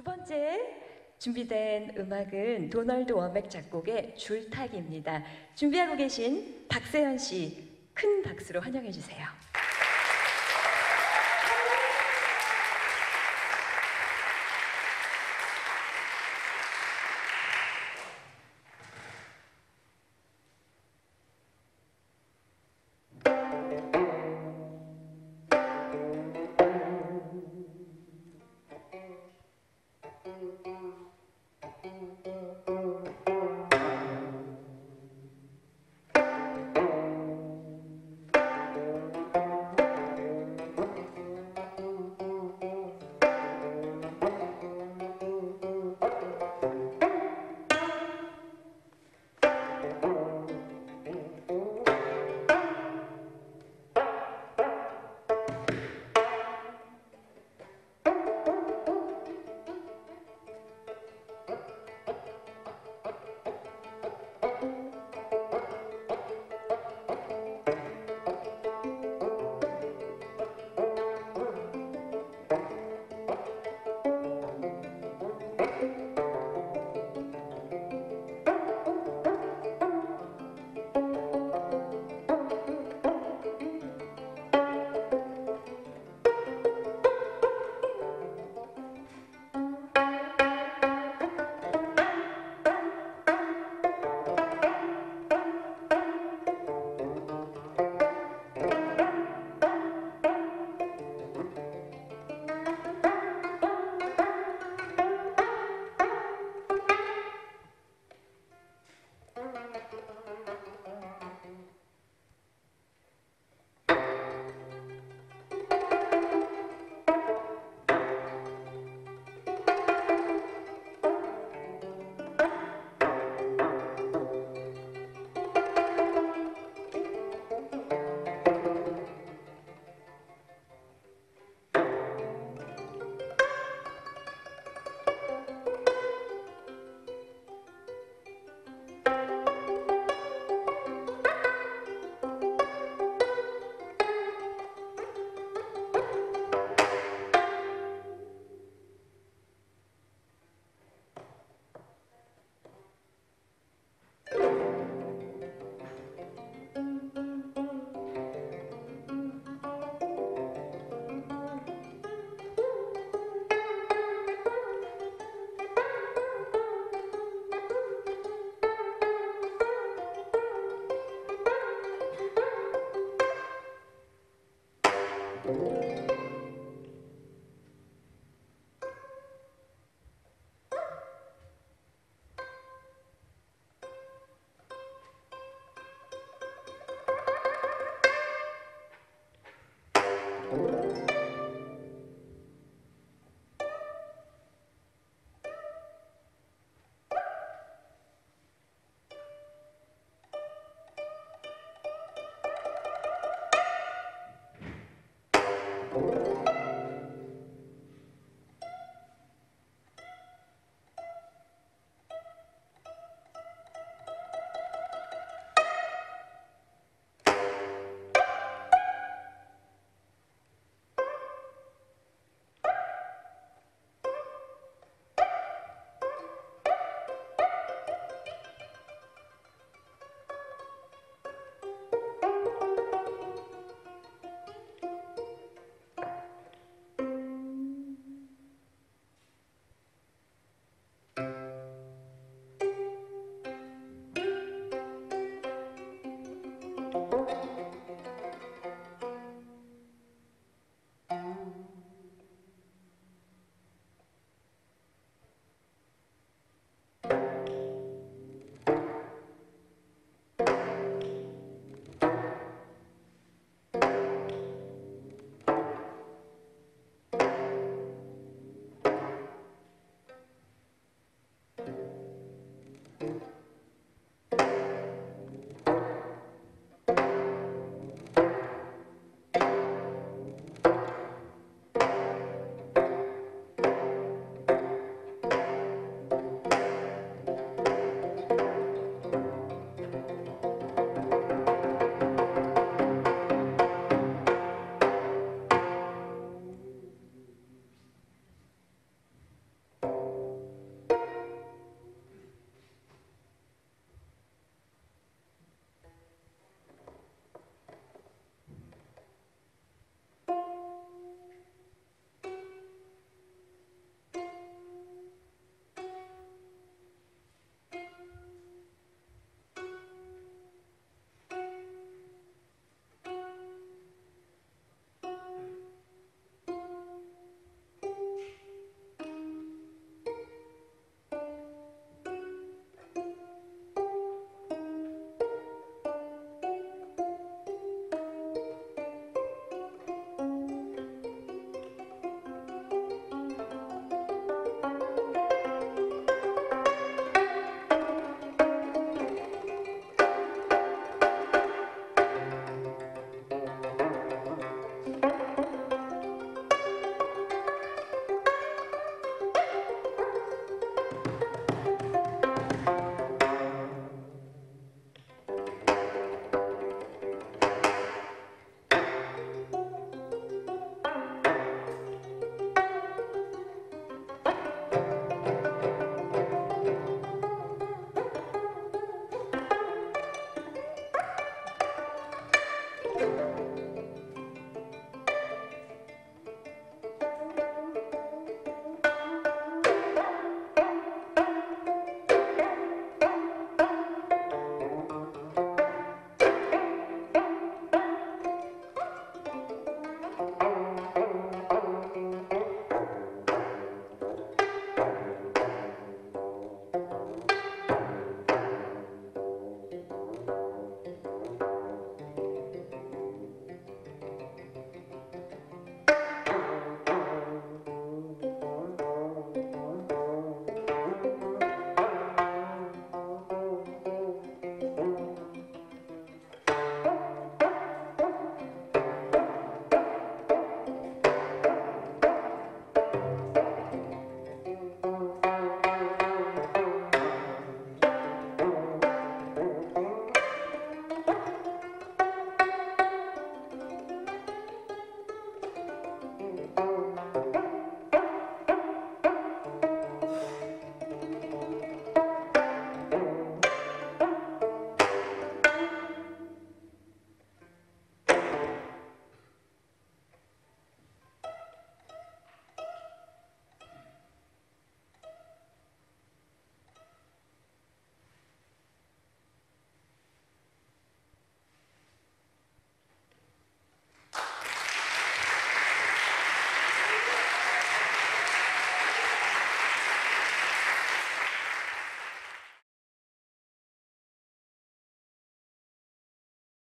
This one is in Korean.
두 번째 준비된 음악은 도널드 워맥 작곡의 줄타기입니다. 준비하고 계신 박세현 씨 큰 박수로 환영해 주세요.